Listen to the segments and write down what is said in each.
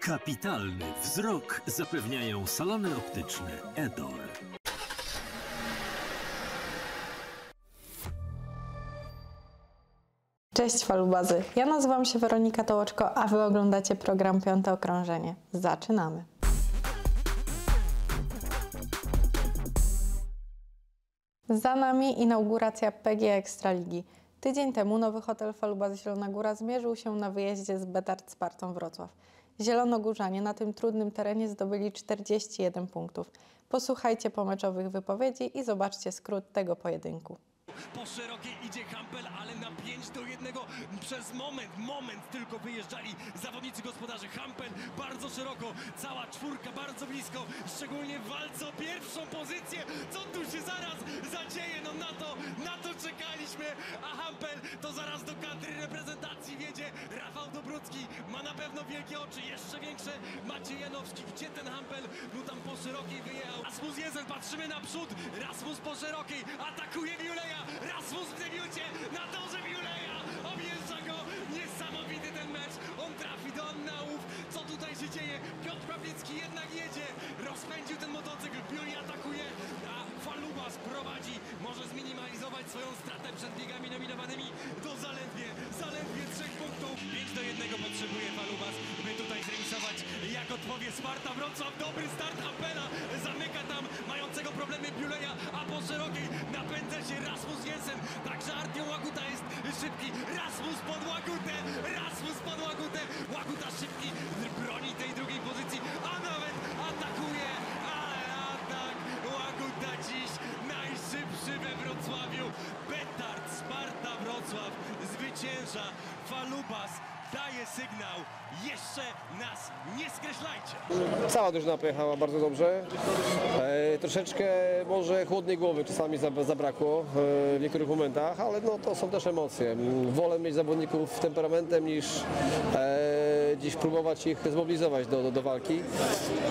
Kapitalny wzrok zapewniają salony optyczne Edol. Cześć falubazy, ja nazywam się Weronika Tołoczko, a Wy oglądacie program Piąte Okrążenie. Zaczynamy. Za nami inauguracja PG Ekstraligi. Tydzień temu nowy hotel Falubazy Zielona Góra zmierzył się na wyjeździe z Betard Spartą Wrocław. Zielonogórzanie na tym trudnym terenie zdobyli 41 punktów. Posłuchajcie pomeczowych wypowiedzi i zobaczcie skrót tego pojedynku. Po szerokiej idzie Hampel, ale na 5 do 1 przez moment, moment tylko wyjeżdżali zawodnicy gospodarzy. Hampel bardzo szeroko, cała czwórka bardzo blisko, szczególnie w walce o pierwszą pozycję. Co tu się zaraz zadzieje? No na to, a Hampel to zaraz do kadry reprezentacji wiedzie. Rafał Dobrucki ma na pewno wielkie oczy, jeszcze większe Maciej Janowski. Gdzie ten Hampel? No tam po szerokiej wyjechał. Rasmus Jensen, patrzymy naprzód. Rasmus po szerokiej, atakuje Wiuleja. Rasmus w debiucie na torze Wiuleja. Objeżdża go. Niesamowity ten mecz. On trafi do annałów. Co tutaj się dzieje? Piotr Pawlicki jednak jedzie. Rozpędził ten motocykl. Biuli atakuje. A Falubas prowadzi. Biegami nominowanymi zaledwie, zaledwie trzech punktów. 5 do 1 potrzebuje Falubas, by tutaj zremisować. Jak odpowie Sparta Wrocław. Dobry start Apela. Zamyka tam mającego problemy Biuleja, a po szerokiej napędza się Rasmus Jensen. Także Artiom Łaguta jest szybki. Rasmus pod Łagutę. Rasmus pod Łagutę. Łaguta szybki. Sygnał. Jeszcze nas nie skreślajcie. Cała drużyna pojechała bardzo dobrze. E, troszeczkę może chłodnej głowy czasami zab- zabrakło e, w niektórych momentach, ale no, to są też emocje. Wolę mieć zawodników temperamentem niż e, dziś próbować ich zmobilizować do, do, do walki.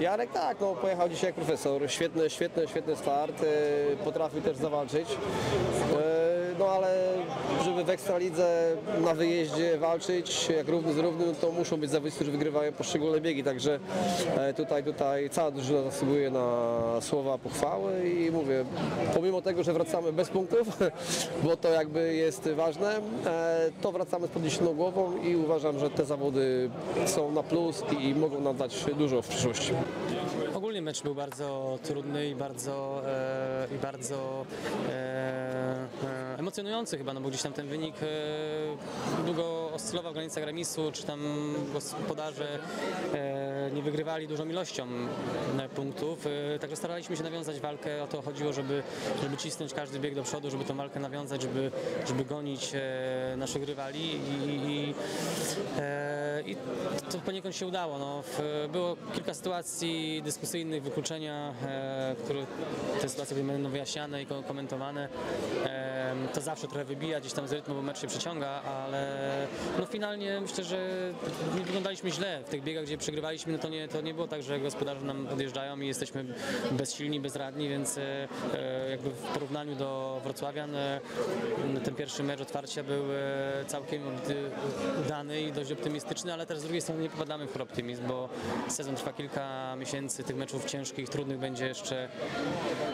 Jarek tak, no, pojechał dzisiaj jak profesor. Świetny, świetny, świetny start. E, potrafił też zawalczyć. E, no ale żeby w Ekstralidze na wyjeździe walczyć jak równy z równym, to muszą być zawodnicy, którzy wygrywają poszczególne biegi, także e, tutaj, tutaj cała drużyna zasługuje na słowa pochwały i mówię, pomimo tego, że wracamy bez punktów, bo to jakby jest ważne, e, to wracamy z podniesioną głową i uważam, że te zawody są na plus i mogą nam dać dużo w przyszłości. Ogólnie mecz był bardzo trudny i bardzo, e, i bardzo e, e, emocjonujący chyba, no bo gdzieś tam ten wynik długo oscylował w granicach remisu, czy tam gospodarze nie wygrywali dużą ilością e, punktów, e, także staraliśmy się nawiązać walkę, o to chodziło, żeby, żeby cisnąć każdy bieg do przodu, żeby tą walkę nawiązać, żeby, żeby gonić e, naszych rywali i, i, i to poniekąd się udało. No, było kilka sytuacji dyskusyjnych, wykluczenia, które te sytuacje będą wyjaśniane i ko- komentowane. To zawsze trochę wybija gdzieś tam z rytmu, bo mecz się przyciąga, ale no finalnie myślę, że nie wyglądaliśmy źle. W tych biegach, gdzie przegrywaliśmy, no to nie, to nie było tak, że gospodarze nam odjeżdżają i jesteśmy bezsilni, bezradni, więc e, e, jakby w porównaniu do Wrocławian e, ten pierwszy mecz otwarcia był całkiem udany i dość optymistyczny, ale też z drugiej strony nie popadamy w optymizm, bo sezon trwa kilka miesięcy, tych meczów ciężkich, trudnych będzie jeszcze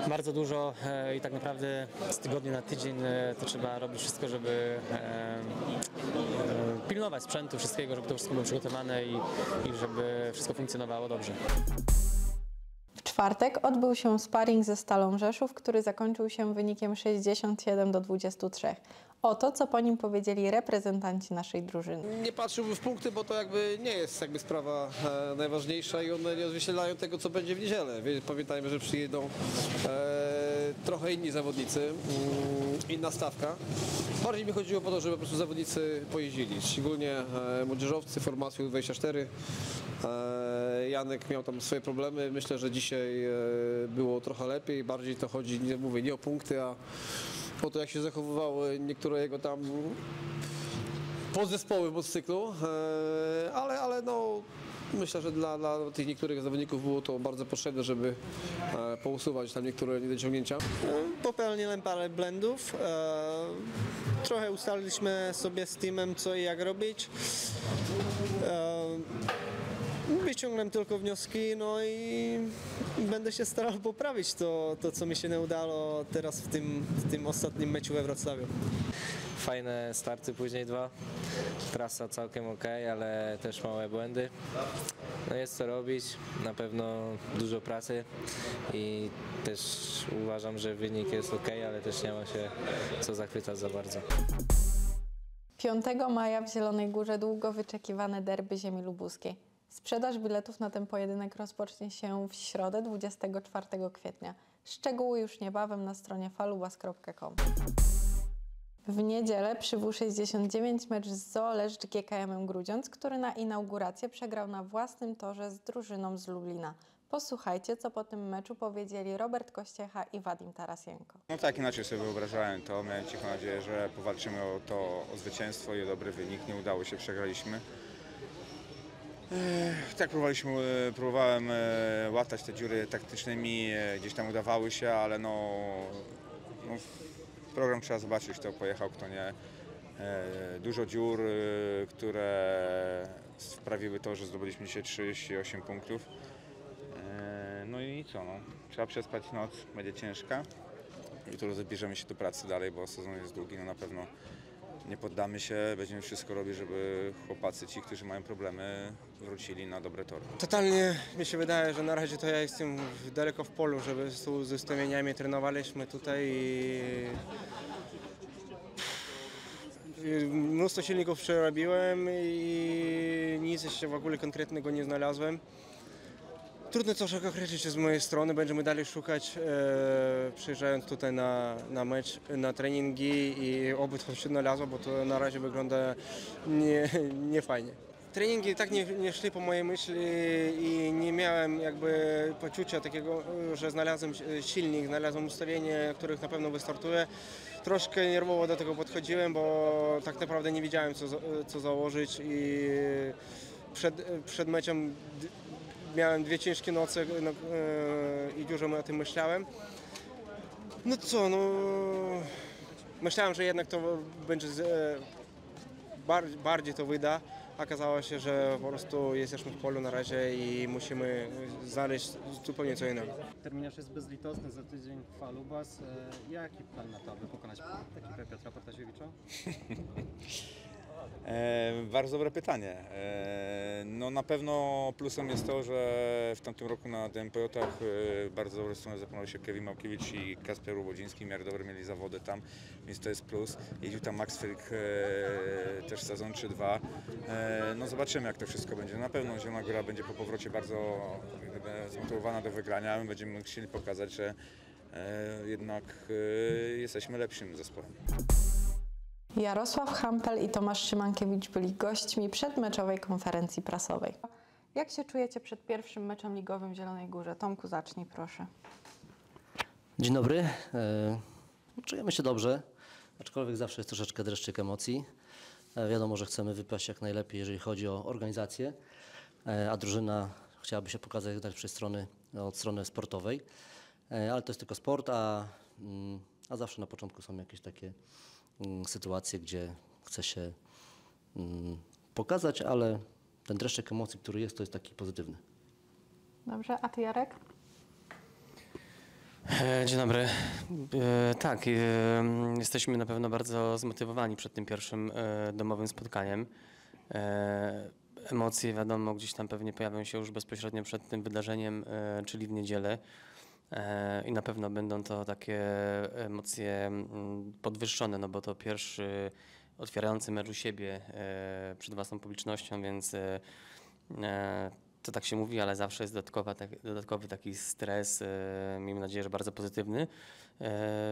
bardzo dużo i tak naprawdę z tygodnia na tydzień to trzeba robić wszystko, żeby pilnować sprzętu, wszystkiego, żeby to wszystko było przygotowane i, i żeby wszystko funkcjonowało dobrze. W czwartek odbył się sparring ze Stalą Rzeszów, który zakończył się wynikiem 67 do 23. Oto, co po nim powiedzieli reprezentanci naszej drużyny. Nie patrzyłbym w punkty, bo to jakby nie jest jakby sprawa e, najważniejsza i one nie odzwierciedlają tego, co będzie w niedzielę. Pamiętajmy, że przyjedą e, trochę inni zawodnicy, mm, inna stawka. Bardziej mi chodziło po to, żeby po prostu zawodnicy pojeździli, szczególnie e, młodzieżowcy formacji U24. E, Janek miał tam swoje problemy. Myślę, że dzisiaj e, było trochę lepiej. Bardziej to chodzi, nie mówię, nie o punkty, a o to, jak się zachowywały niektóre jego tam podzespoły motocyklu, e, ale, ale no, myślę, że dla, dla tych niektórych zawodników było to bardzo potrzebne, żeby e, pousuwać tam niektóre niedociągnięcia. Popełniłem parę blendów. Trochę ustaliliśmy sobie z teamem co i jak robić. Wyciągnę tylko wnioski, no i będę się starał poprawić to, to co mi się nie udało teraz w tym, w tym ostatnim meczu we Wrocławiu. Fajne starty, później dwa. Trasa całkiem ok, ale też małe błędy. No jest co robić, na pewno dużo pracy i też uważam, że wynik jest ok, ale też nie ma się co zachwycać za bardzo. 5 maja w Zielonej Górze długo wyczekiwane derby ziemi lubuskiej. Sprzedaż biletów na ten pojedynek rozpocznie się w środę 24 kwietnia. Szczegóły już niebawem na stronie falubas.com. W niedzielę przy W69 mecz z Zoolecz GKM Grudziądz, który na inaugurację przegrał na własnym torze z drużyną z Lublina. Posłuchajcie, co po tym meczu powiedzieli Robert Kościecha i Wadim Tarasienko. No tak, inaczej sobie wyobrażałem to. Miałem cichą nadzieję, że powalczymy o to o zwycięstwo i o dobry wynik. Nie udało się, przegraliśmy. Tak próbowaliśmy, e, próbowałem e, łatać te dziury taktycznymi, e, gdzieś tam udawały się, ale no, no program trzeba zobaczyć, kto pojechał, kto nie. Dużo dziur, które sprawiły to, że zdobyliśmy dzisiaj 38 punktów. No i co, no, trzeba przespać noc, będzie ciężka. Jutro zabierzemy się do pracy dalej, bo sezon jest długi, no na pewno nie poddamy się, będziemy wszystko robić, żeby chłopacy, ci, którzy mają problemy, wrócili na dobre tory. Totalnie mi się wydaje, że na razie to ja jestem daleko w polu, żeby z, ustawieniami trenowaliśmy tutaj i mnóstwo silników przerobiłem i nic jeszcze w ogóle konkretnego nie znalazłem. Trudno coś określić z mojej strony, będziemy dalej szukać, e, przyjeżdżając tutaj na, na mecz, na treningi i oby to się znalazło, bo to na razie wygląda nie, nie fajnie. Treningi tak nie, nie szli po mojej myśli i nie miałem jakby poczucia takiego, że znalazłem silnik, znalazłem ustawienie, których na pewno wystartuje. Troszkę nerwowo do tego podchodziłem, bo tak naprawdę nie wiedziałem co, co założyć i przed, przed meczem miałem dwie ciężkie noce no, e, i dużo o tym myślałem. No co, no myślałem, że jednak to będzie z, e, bar, bardziej to wyda. Okazało się, że po prostu jesteśmy w polu na razie i musimy znaleźć zupełnie co innego. Terminarz jest bezlitosny, za tydzień Falubas. E, Jaki plan na to, aby pokonać ekipę Piotra Protasiewicza? E, bardzo dobre pytanie. E, no na pewno plusem jest to, że w tamtym roku na DMPJ-ach e, bardzo dobre strony zapoznał się Kevin Małkiewicz i Kasper Łodziński, w miarę dobre mieli zawody tam, więc to jest plus. Jeździł tam Max e, też sezon czy dwa. E, no zobaczymy jak to wszystko będzie. Na pewno Zielona Góra będzie po powrocie bardzo zmotywowana do wygrania. My będziemy chcieli pokazać, że e, jednak e, jesteśmy lepszym zespołem. Jarosław Hampel i Tomasz Szymankiewicz byli gośćmi przedmeczowej konferencji prasowej. Jak się czujecie przed pierwszym meczem ligowym w Zielonej Górze? Tomku, zacznij proszę. Dzień dobry. E, Czujemy się dobrze, aczkolwiek zawsze jest troszeczkę dreszczyk emocji. E, Wiadomo, że chcemy wypaść jak najlepiej, jeżeli chodzi o organizację, e, a drużyna chciałaby się pokazać z najlepszej strony od strony sportowej. Ale to jest tylko sport, a, mm, a zawsze na początku są jakieś takie sytuacje, gdzie chce się mm, pokazać, ale ten dreszczyk emocji, który jest, to jest taki pozytywny. Dobrze, a ty Jarek? E, Dzień dobry. E, Tak, e, jesteśmy na pewno bardzo zmotywowani przed tym pierwszym e, domowym spotkaniem. Emocje, wiadomo, gdzieś tam pewnie pojawią się już bezpośrednio przed tym wydarzeniem, czyli w niedzielę. E, I na pewno będą to takie emocje mm, podwyższone, no bo to pierwszy otwierający mecz u siebie e, przed własną publicznością, więc e, to tak się mówi, ale zawsze jest dodatkowa, tak, dodatkowy taki stres, miejmy nadzieję, że bardzo pozytywny.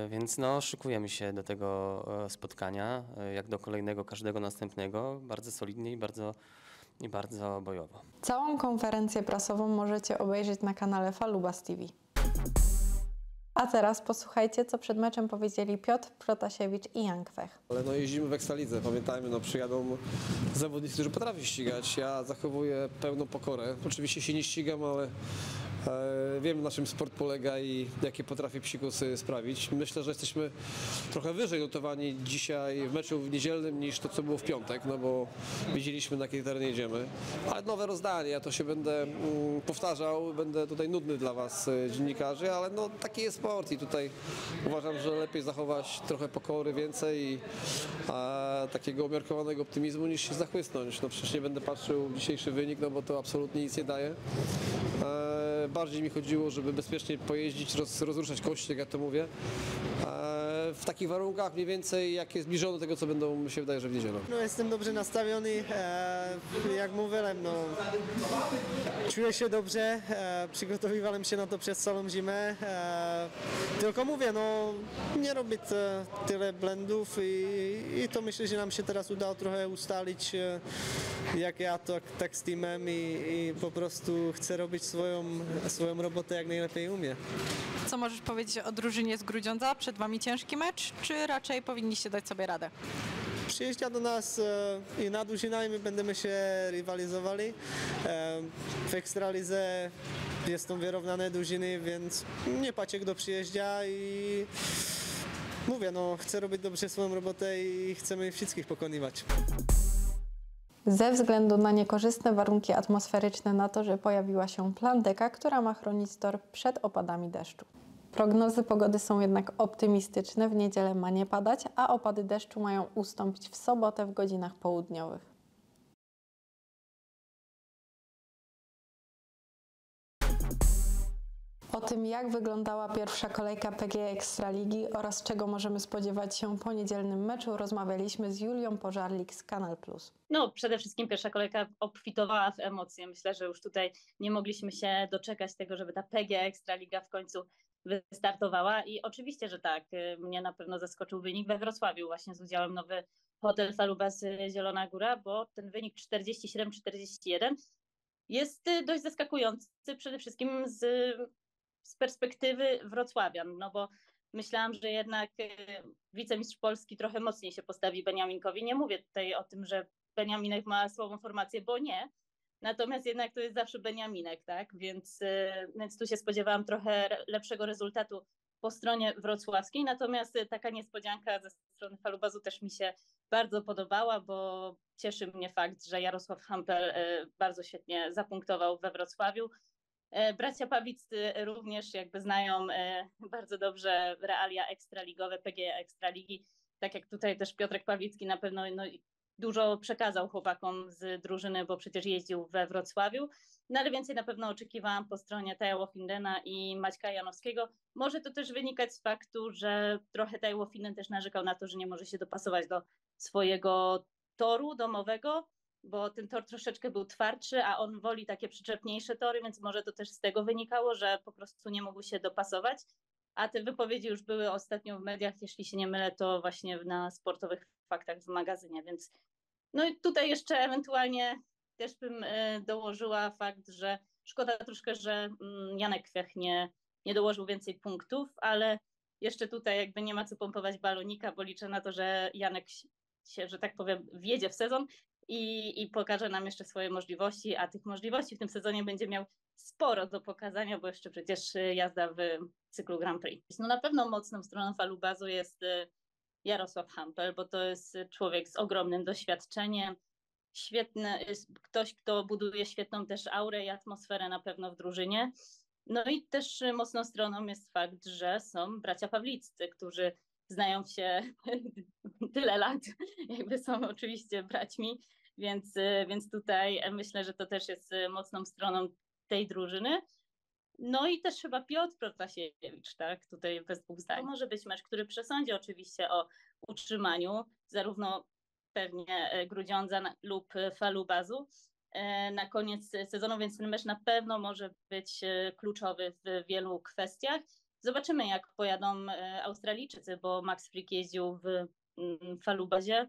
Więc no, szykujemy się do tego spotkania, jak do kolejnego, każdego następnego, bardzo solidnie i bardzo, i bardzo bojowo. Całą konferencję prasową możecie obejrzeć na kanale Falubas TV. A teraz posłuchajcie, co przed meczem powiedzieli Piotr Protasiewicz i Jan Kwech. Ale no jeździmy w Ekstralidze, pamiętajmy, no przyjadą zawodnicy, którzy potrafią ścigać. Ja zachowuję pełną pokorę. Oczywiście się nie ścigam, ale Wiem, na czym sport polega i jakie potrafi psikusy sprawić. Myślę, że jesteśmy trochę wyżej notowani dzisiaj w meczu w niedzielnym niż to, co było w piątek, no bo widzieliśmy, na jakiej teren jedziemy. Ale nowe rozdanie, ja to się będę mm, powtarzał, będę tutaj nudny dla Was, e, dziennikarzy, ale no taki jest sport i tutaj uważam, że lepiej zachować trochę pokory więcej i a, takiego umiarkowanego optymizmu niż się zachłysnąć. No przecież nie będę patrzył w dzisiejszy wynik, no bo to absolutnie nic nie daje. E, bardziej mi chodziło, żeby bezpiecznie pojeździć, roz, rozruszać kości, jak ja to mówię. W takich warunkach mniej więcej, jak jest zbliżone do tego, co będą, mi się wydaje, że w niedzielę. No, jestem dobrze nastawiony, e, jak mówiłem, no, czuję się dobrze, e, przygotowywałem się na to przez całą zimę, e, tylko mówię, no, nie robię te, tyle blendów i, i to myślę, że nam się teraz udało trochę ustalić, e, jak ja to tak z teamem i, i po prostu chcę robić swoją, swoją robotę jak najlepiej umiem. Co możesz powiedzieć o drużynie z Grudziądza? Przed Wami ciężki mecz, czy raczej powinniście dać sobie radę? Przyjeżdża do nas e, i na drużyna i my będziemy się rywalizowali. E, w Ekstralidze jest są wyrównane drużyny, więc nie patrzę kto przyjeżdża i mówię, no chcę robić dobrze swoją robotę i chcemy wszystkich pokonywać. Ze względu na niekorzystne warunki atmosferyczne na torze pojawiła się plandeka, która ma chronić tor przed opadami deszczu. Prognozy pogody są jednak optymistyczne. W niedzielę ma nie padać, a opady deszczu mają ustąpić w sobotę w godzinach południowych. O tym, jak wyglądała pierwsza kolejka PGE Ekstraligi oraz czego możemy spodziewać się po niedzielnym meczu, rozmawialiśmy z Julią Pożarlik z Kanal Plus. No, przede wszystkim pierwsza kolejka obfitowała w emocje. Myślę, że już tutaj nie mogliśmy się doczekać tego, żeby ta PGE Ekstraliga w końcu wystartowała i oczywiście, że tak, mnie na pewno zaskoczył wynik we Wrocławiu właśnie z udziałem nowy hotel Falubas Zielona Góra, bo ten wynik 47-41 jest dość zaskakujący przede wszystkim z, z perspektywy wrocławian, no bo myślałam, że jednak wicemistrz Polski trochę mocniej się postawi Beniaminkowi. Nie mówię tutaj o tym, że Beniaminek ma słabą formację, bo nie, Natomiast jednak to jest zawsze Beniaminek, tak? Więc, więc tu się spodziewałam trochę lepszego rezultatu po stronie wrocławskiej. Natomiast taka niespodzianka ze strony Falubazu też mi się bardzo podobała, bo cieszy mnie fakt, że Jarosław Hampel bardzo świetnie zapunktował we Wrocławiu. Bracia Pawliccy również jakby znają bardzo dobrze realia ekstraligowe, PG Ekstraligi. Tak jak tutaj też Piotrek Pawlicki na pewno no, dużo przekazał chłopakom z drużyny, bo przecież jeździł we Wrocławiu. No ale więcej na pewno oczekiwałam po stronie Taja Findena i Maćka Janowskiego. Może to też wynikać z faktu, że trochę Taja Finden też narzekał na to, że nie może się dopasować do swojego toru domowego, bo ten tor troszeczkę był twardszy, a on woli takie przyczepniejsze tory, więc może to też z tego wynikało, że po prostu nie mógł się dopasować. A te wypowiedzi już były ostatnio w mediach, jeśli się nie mylę, to właśnie na sportowych faktach w magazynie, więc no i tutaj jeszcze ewentualnie też bym dołożyła fakt, że szkoda troszkę, że Janek Kwech nie, nie dołożył więcej punktów, ale jeszcze tutaj jakby nie ma co pompować balonika, bo liczę na to, że Janek się, że tak powiem, wjedzie w sezon i, i pokaże nam jeszcze swoje możliwości, a tych możliwości w tym sezonie będzie miał sporo do pokazania, bo jeszcze przecież jazda w cyklu Grand Prix. No na pewno mocną stroną falubazu jest Jarosław Hampel, bo to jest człowiek z ogromnym doświadczeniem, świetny, ktoś, kto buduje świetną też aurę i atmosferę na pewno w drużynie. No i też mocną stroną jest fakt, że są bracia Pawliccy, którzy znają się tyle lat, jakby są oczywiście braćmi, więc, więc tutaj myślę, że to też jest mocną stroną tej drużyny. No i też chyba Piotr Protasiewicz, tak, tutaj bez dwóch zdań. To może być mecz, który przesądzi oczywiście o utrzymaniu zarówno pewnie Grudziądza lub Falubazu na koniec sezonu, więc ten mecz na pewno może być kluczowy w wielu kwestiach. Zobaczymy, jak pojadą Australijczycy, bo Max Frick jeździł w mm, Falubazie,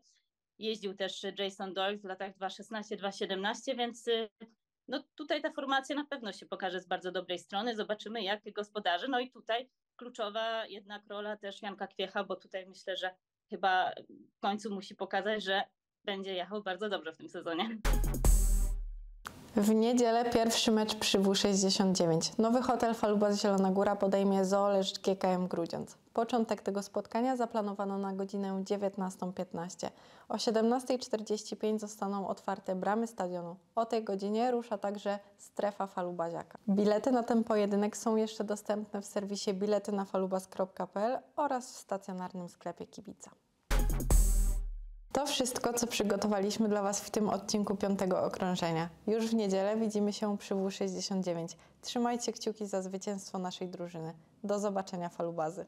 jeździł też Jason Doyle w latach 2016-2017, więc no tutaj ta formacja na pewno się pokaże z bardzo dobrej strony. Zobaczymy, jak gospodarze. No i tutaj kluczowa jednak rola też Janka Kwiecha, bo tutaj myślę, że chyba w końcu musi pokazać, że będzie jechał bardzo dobrze w tym sezonie. W niedzielę pierwszy mecz przy W69. Nowy hotel Falubas Zielona Góra podejmie Zooleszcz GKM Grudziądz. Początek tego spotkania zaplanowano na godzinę 19.15. O 17.45 zostaną otwarte bramy stadionu. O tej godzinie rusza także strefa falubaziaka. Bilety na ten pojedynek są jeszcze dostępne w serwisie biletynafalubas.pl oraz w stacjonarnym sklepie Kibica. To wszystko, co przygotowaliśmy dla Was w tym odcinku piątego okrążenia. Już w niedzielę widzimy się przy W69. Trzymajcie kciuki za zwycięstwo naszej drużyny. Do zobaczenia, falubazy.